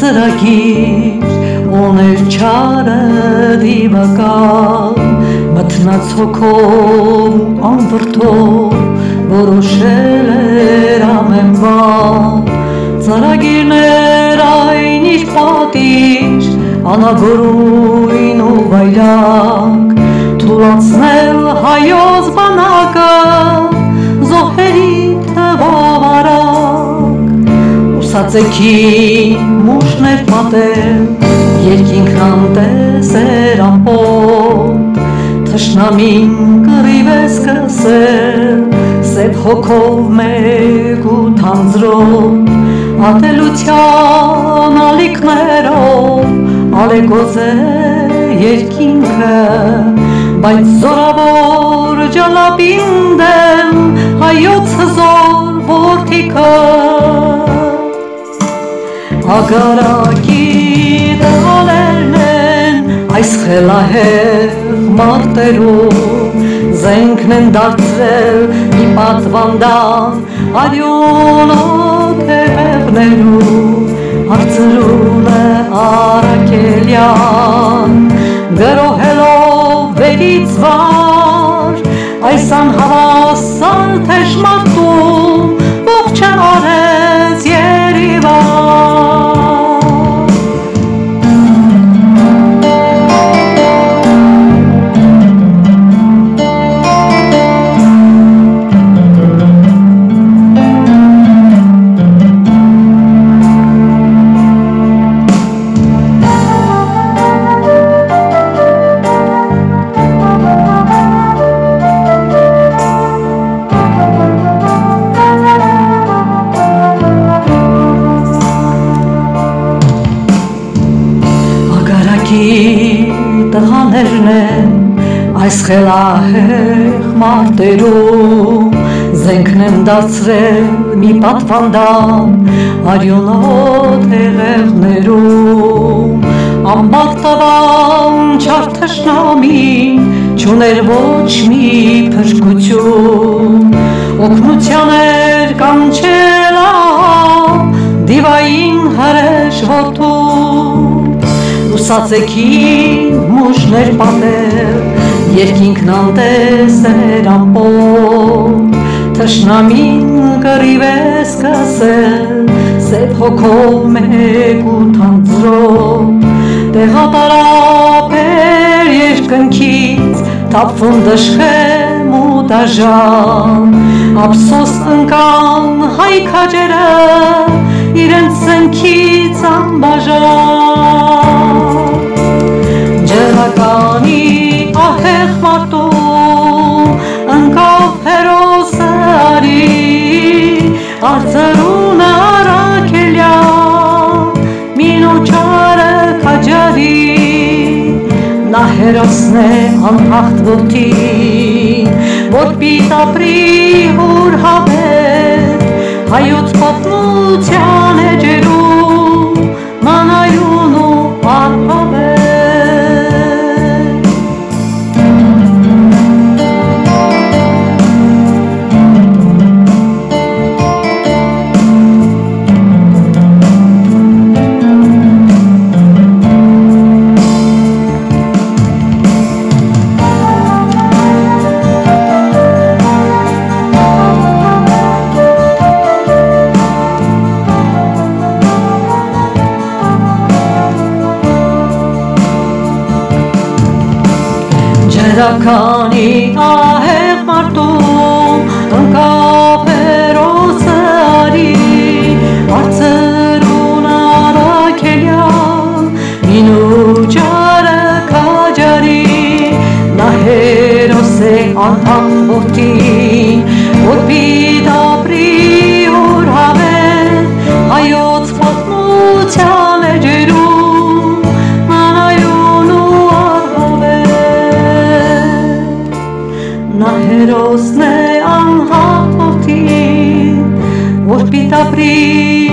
ծրագիր ուներ չարը դիվական մթնած հոգով անվրդով որոշել էր ամեն բան ծրագիրներ այն իր պատիր անագորույն ու վայրակ թուլացնել հայոց բանակը Սացեքի մուշներ պատել, երկինքն անտեսեր ամպոտ, թշնամին կռիվես կսել, սետ հոգով մեկ ու թանձրոտ, ատելության ալիքներով, ալեգոզ է երկինքը, բայց զորավոր ջալապին դեմ, հայոց հզոր որդիքը, հագարակի տղաներն են այս խելահեղ մարտերում զենքն են դարձրել մի պատվանդան արյունոտ հեղեղներում հարցրուն է արակելյան գրոհելով վերից վար այս անհավասար թեժ մարդում են այս խելահեղ մարտերում զենքն են դարձրել մի պատվանդան արյունոտ հեղեղներում ամբարտավան չար թշնամին չուներ ոչ մի փրկություն օգնության էր կանչելա դիվային հրեշ որդու Սացեքին մուշներ պատել, երկինքն անտեսեր ամպոտ, թշնամին կռիվես կսել, սետ հոգով մեկ ու թանձրով, տեղատարապեր երկնքից, թապվում դժխեմ ու դաժան, ափսոս ընկան հայ քաջերը, իրենց սենքից անբաժան ջրականի ահեղ մարդում ընկավ հերոսը արի արծրուն արակելյա մինոչարը քաջարի նա հերոսն է անհաղթ որդին որ պիտապրի հուր հավեր հայոց պատմության էջերում Ջրականի ահեղ մարդում ընկավ հերոսը արի Արցրուն արակելյան ինու ճարը կաջարի Նա հերոս է անհամ որդին հերոսն է անհապոտին, որ պիտապրի